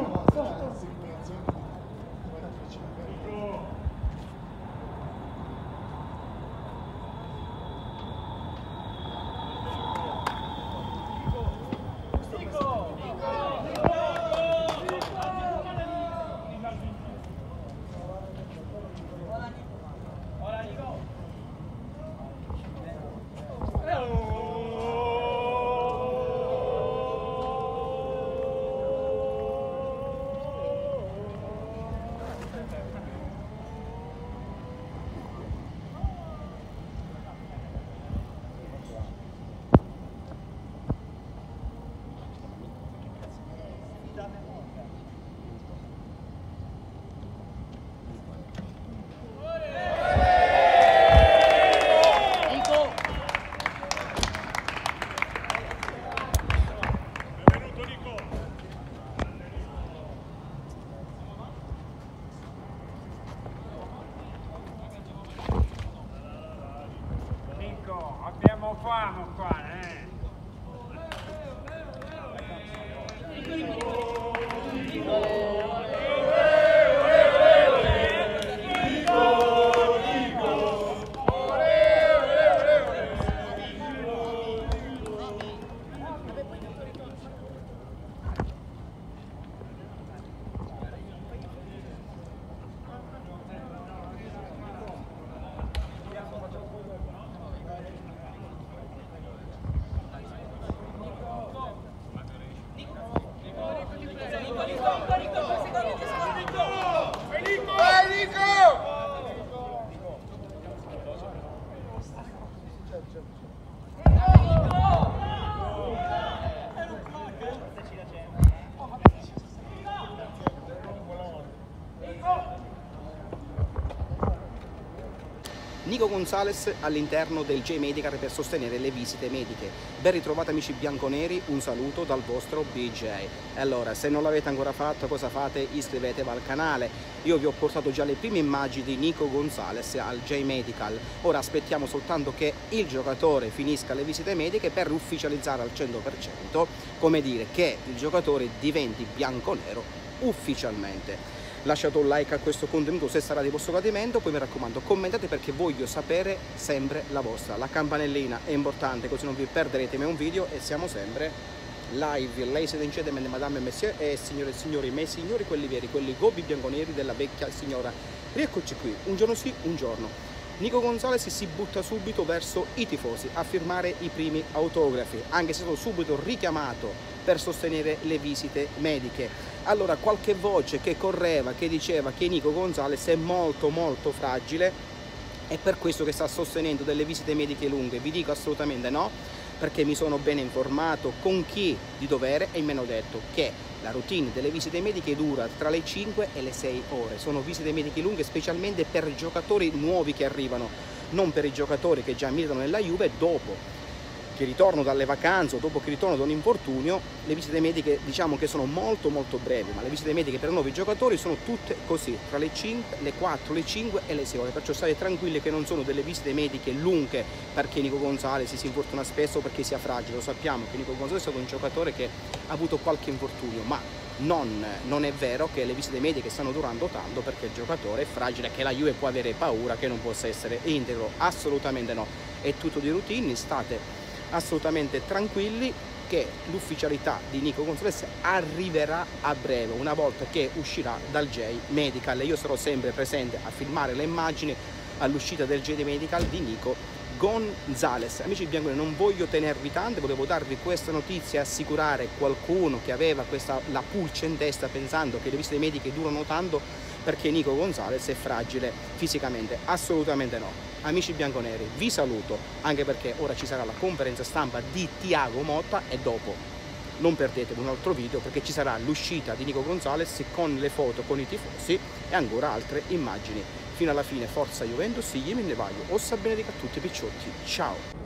Come on. dame Nico Gonzalez all'interno del J-Medical per sostenere le visite mediche. Ben ritrovati amici bianconeri, un saluto dal vostro BJ. Allora, se non l'avete ancora fatto, cosa fate? Iscrivetevi al canale. Io vi ho portato già le prime immagini di Nico Gonzalez al J-Medical. Ora aspettiamo soltanto che il giocatore finisca le visite mediche per ufficializzare al 100%, come dire che il giocatore diventi bianconero ufficialmente lasciate un like a questo contenuto se sarà di vostro gradimento, poi mi raccomando commentate perché voglio sapere sempre la vostra. La campanellina è importante così non vi perderete mai un video e siamo sempre live, ladies and gentlemen, madame e messieurs e signore e signori, miei signori, quelli veri, quelli gobi bianconeri della vecchia signora. Rieccoci qui, un giorno sì, un giorno. Nico Gonzalez si butta subito verso i tifosi a firmare i primi autografi, anche se è stato subito richiamato per sostenere le visite mediche. Allora qualche voce che correva, che diceva che Nico Gonzalez è molto molto fragile è per questo che sta sostenendo delle visite mediche lunghe, vi dico assolutamente no, perché mi sono ben informato con chi di dovere e mi hanno detto che la routine delle visite mediche dura tra le 5 e le 6 ore, sono visite mediche lunghe specialmente per giocatori nuovi che arrivano, non per i giocatori che già militano nella Juve dopo che ritorno dalle vacanze o dopo che ritorno da un infortunio, le visite mediche diciamo che sono molto molto brevi, ma le visite mediche per nuovi giocatori sono tutte così, tra le 5, le 4, le 5 e le 6 ore, perciò state tranquilli che non sono delle visite mediche lunghe perché Nico Gonzalez si infortuna spesso perché sia fragile, lo sappiamo che Nico Gonzalez è stato un giocatore che ha avuto qualche infortunio, ma non, non, è vero che le visite mediche stanno durando tanto perché il giocatore è fragile, che la Juve può avere paura che non possa essere integro, assolutamente no, è tutto di routine, state assolutamente tranquilli che l'ufficialità di Nico Gonzalez arriverà a breve, una volta che uscirà dal J Medical. Io sarò sempre presente a filmare le immagini all'uscita del J Medical di Nico Gonzales. Amici bianchi, non voglio tenervi tanto, volevo darvi questa notizia e assicurare qualcuno che aveva questa, la pulce in testa pensando che le visite mediche durano tanto perché Nico Gonzalez è fragile fisicamente. Assolutamente no amici bianconeri vi saluto anche perché ora ci sarà la conferenza stampa di Tiago Motta e dopo non perdetevi un altro video perché ci sarà l'uscita di Nico Gonzalez con le foto con i tifosi e ancora altre immagini fino alla fine forza Juventus, Yemin ne voglio, ossa benedica a tutti i picciotti, ciao!